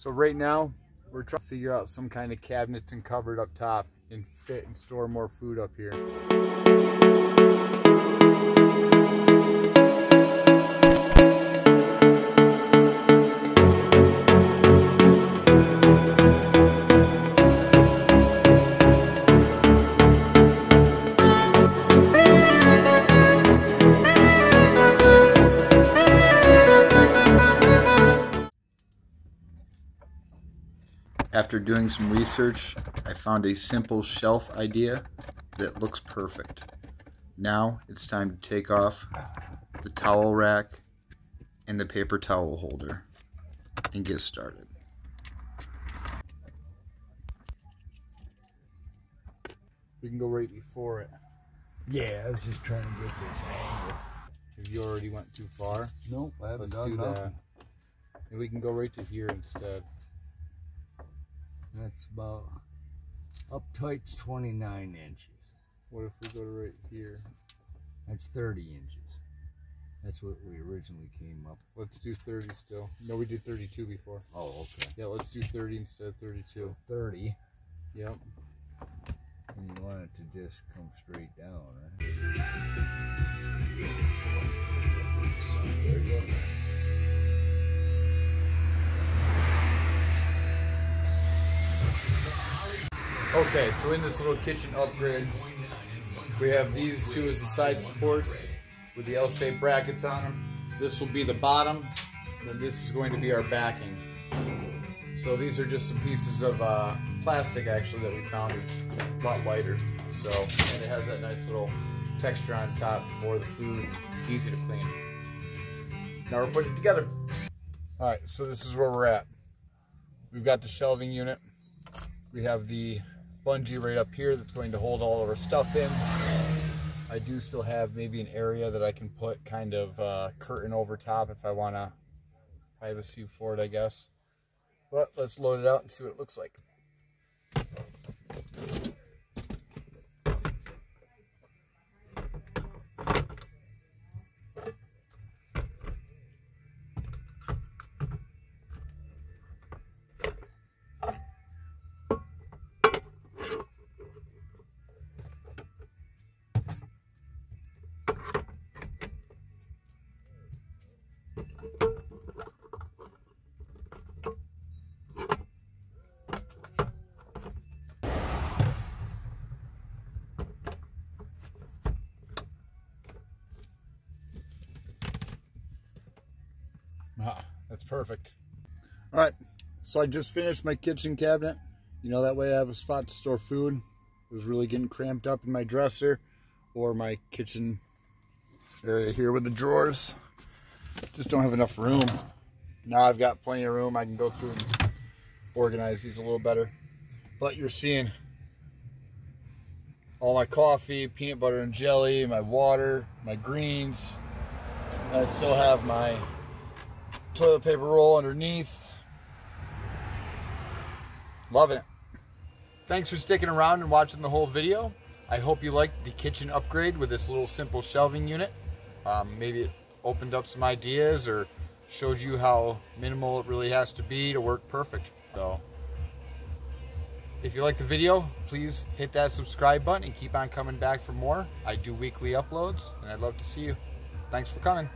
So right now, we're trying to figure out some kind of cabinets and cupboard up top and fit and store more food up here. After doing some research, I found a simple shelf idea that looks perfect. Now it's time to take off the towel rack and the paper towel holder and get started. We can go right before it. Yeah, I was just trying to get this angle. If you already went too far, Nope, I haven't let's done do nothing. that. And we can go right to here instead. That's about up tight's 29 inches. What if we go to right here? That's 30 inches. That's what we originally came up. Let's do 30 still. No, we did 32 before. Oh, okay. Yeah, let's do 30 instead of 32. 30, Yep. and you want it to just come straight down, right? Okay, so in this little kitchen upgrade, we have these two as the side supports with the L-shaped brackets on them. This will be the bottom, then this is going to be our backing. So these are just some pieces of uh, plastic actually that we found. It's a lot lighter. So, and it has that nice little texture on top for the food. Easy to clean. Now we're putting it together. All right, so this is where we're at. We've got the shelving unit. We have the bungee right up here that's going to hold all of our stuff in. I do still have maybe an area that I can put kind of uh, curtain over top if I want to privacy for it, I guess. But let's load it out and see what it looks like. Ah, that's perfect. All right, so I just finished my kitchen cabinet. You know, that way I have a spot to store food. It was really getting cramped up in my dresser or my kitchen area here with the drawers. Just don't have enough room. Now I've got plenty of room. I can go through and organize these a little better. But you're seeing all my coffee, peanut butter and jelly, my water, my greens. I still have my toilet paper roll underneath. Loving it. Thanks for sticking around and watching the whole video. I hope you liked the kitchen upgrade with this little simple shelving unit. Um, maybe it opened up some ideas or showed you how minimal it really has to be to work perfect. So, if you liked the video, please hit that subscribe button and keep on coming back for more. I do weekly uploads and I'd love to see you. Thanks for coming.